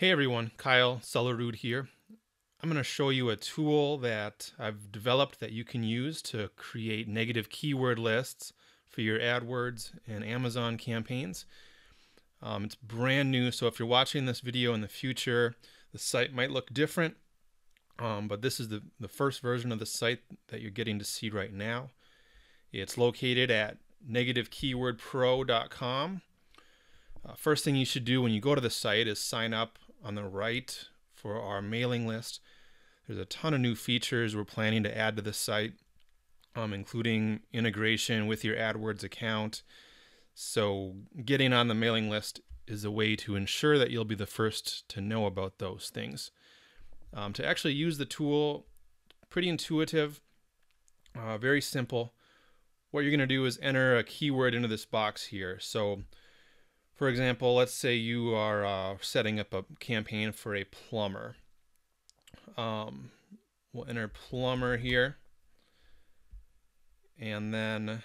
Hey everyone, Kyle Sellerud here. I'm going to show you a tool that I've developed that you can use to create negative keyword lists for your AdWords and Amazon campaigns. Um, it's brand new, so if you're watching this video in the future, the site might look different, um, but this is the, the first version of the site that you're getting to see right now. It's located at negativekeywordpro.com. Uh, first thing you should do when you go to the site is sign up on the right for our mailing list. There's a ton of new features we're planning to add to the site, um, including integration with your AdWords account. So, getting on the mailing list is a way to ensure that you'll be the first to know about those things. Um, to actually use the tool, pretty intuitive, uh, very simple. What you're going to do is enter a keyword into this box here. So, for example, let's say you are uh, setting up a campaign for a plumber. Um, we'll enter plumber here and then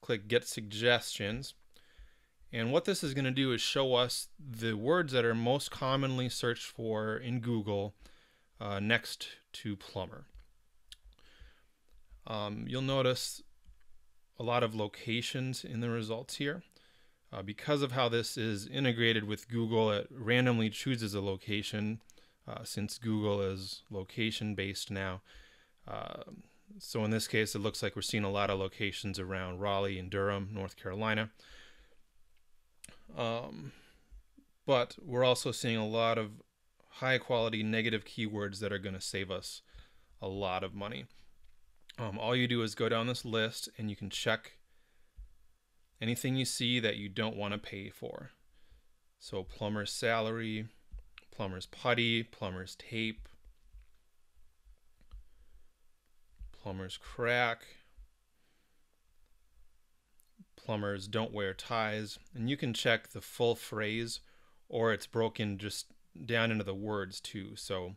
click get suggestions. And what this is going to do is show us the words that are most commonly searched for in Google uh, next to plumber. Um, you'll notice a lot of locations in the results here. Uh, because of how this is integrated with Google, it randomly chooses a location uh, since Google is location based now. Uh, so in this case, it looks like we're seeing a lot of locations around Raleigh and Durham, North Carolina. Um, but we're also seeing a lot of high quality negative keywords that are going to save us a lot of money. Um, all you do is go down this list and you can check anything you see that you don't want to pay for. So plumber's salary, plumber's putty, plumber's tape, plumber's crack, plumbers don't wear ties, and you can check the full phrase or it's broken just down into the words too. So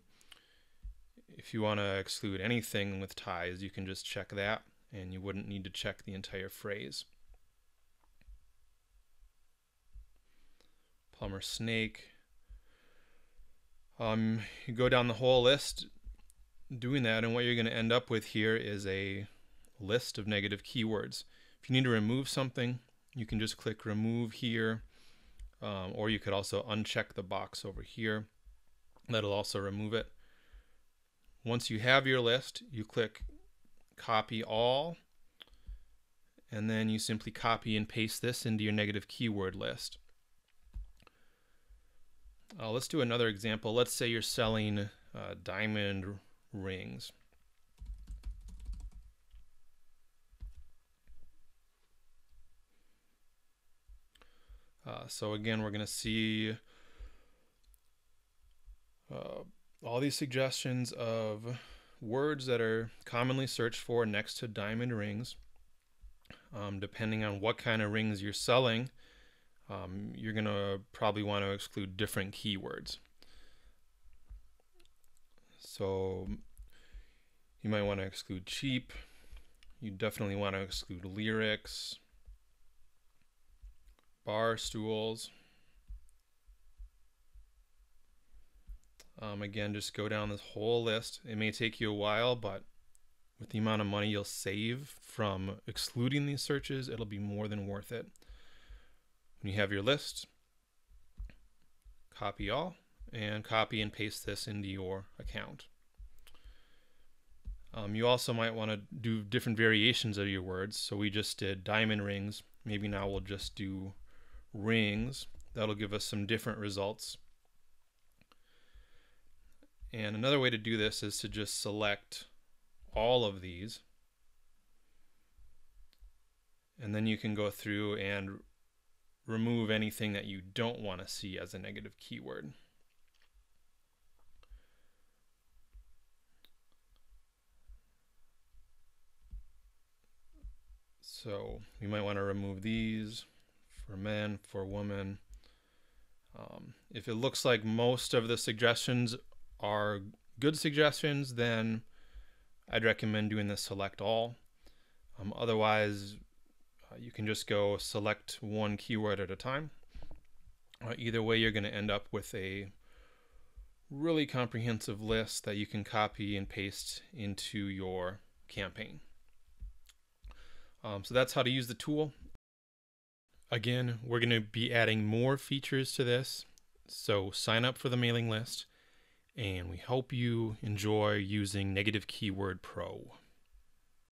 if you want to exclude anything with ties, you can just check that and you wouldn't need to check the entire phrase. Plumber snake. Um, you go down the whole list doing that, and what you're going to end up with here is a list of negative keywords. If you need to remove something, you can just click remove here, um, or you could also uncheck the box over here. That'll also remove it. Once you have your list, you click copy all, and then you simply copy and paste this into your negative keyword list. Uh, let's do another example. Let's say you're selling uh, diamond rings. Uh, so again, we're going to see uh, all these suggestions of words that are commonly searched for next to diamond rings. Um, depending on what kind of rings you're selling, um, you're going to probably want to exclude different keywords. So you might want to exclude cheap. You definitely want to exclude lyrics, bar stools. Um, again, just go down this whole list. It may take you a while, but with the amount of money you'll save from excluding these searches, it'll be more than worth it. You have your list, copy all and copy and paste this into your account. Um, you also might want to do different variations of your words. So we just did diamond rings. Maybe now we'll just do rings. That'll give us some different results. And another way to do this is to just select all of these. And then you can go through and remove anything that you don't want to see as a negative keyword. So you might want to remove these for men, for women. Um, if it looks like most of the suggestions are good suggestions, then I'd recommend doing the select all. Um, otherwise, you can just go select one keyword at a time. Uh, either way, you're going to end up with a really comprehensive list that you can copy and paste into your campaign. Um, so that's how to use the tool. Again, we're going to be adding more features to this. So sign up for the mailing list, and we hope you enjoy using Negative Keyword Pro.